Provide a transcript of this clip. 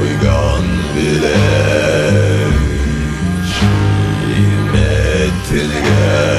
Uygan Kıymetin gel